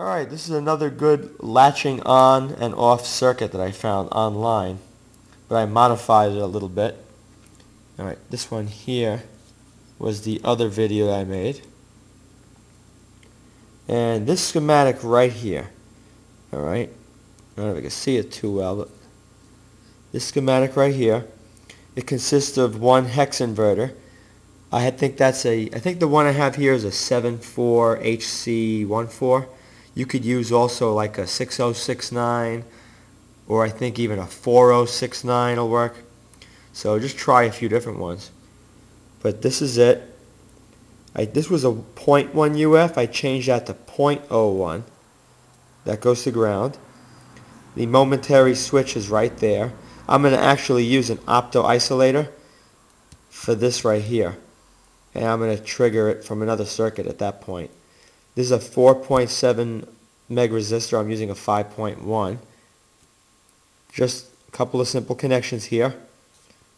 Alright, this is another good latching on and off circuit that I found online, but I modified it a little bit. Alright, this one here was the other video I made. And this schematic right here, alright, I don't know if I can see it too well, but this schematic right here, it consists of one hex inverter. I think that's a, I think the one I have here is a 74HC14. You could use also like a 6069 or I think even a 4069 will work. So just try a few different ones. But this is it. I, this was a 0.1 UF. I changed that to 0.01. That goes to ground. The momentary switch is right there. I'm going to actually use an opto isolator for this right here. And I'm going to trigger it from another circuit at that point. This is a 4.7 meg resistor. I'm using a 5.1. Just a couple of simple connections here.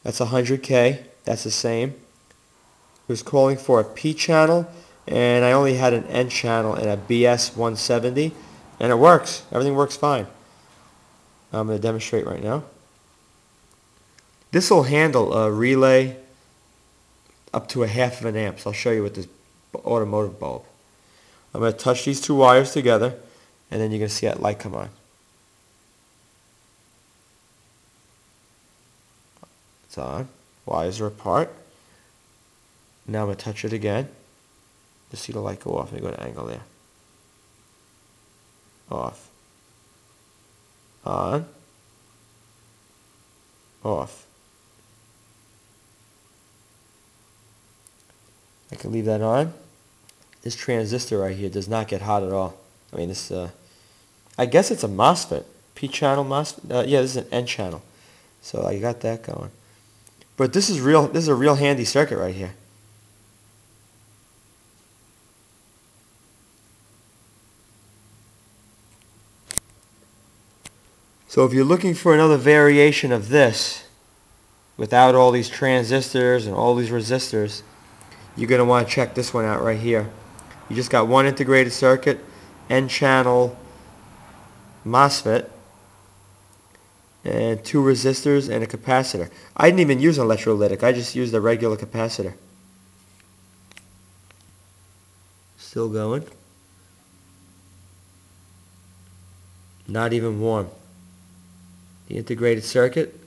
That's 100K. That's the same. It was calling for a P channel and I only had an N channel and a BS 170 and it works. Everything works fine. I'm going to demonstrate right now. This will handle a relay up to a half of an amp. So I'll show you with this automotive bulb. I'm going to touch these two wires together and then you're going to see that light come on. It's on. Wires are apart. Now I'm going to touch it again. To see the light go off. Let me go to angle there. Off. On. Off. I can leave that on this transistor right here does not get hot at all. I mean, this, uh, I guess it's a MOSFET, P-channel MOSFET. Uh, yeah, this is an N-channel. So I got that going. But this is real. This is a real handy circuit right here. So if you're looking for another variation of this, without all these transistors and all these resistors, you're going to want to check this one out right here. You just got one integrated circuit, N-channel MOSFET, and two resistors and a capacitor. I didn't even use an electrolytic. I just used a regular capacitor. Still going. Not even warm. The integrated circuit,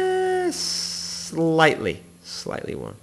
eh, slightly, slightly warm.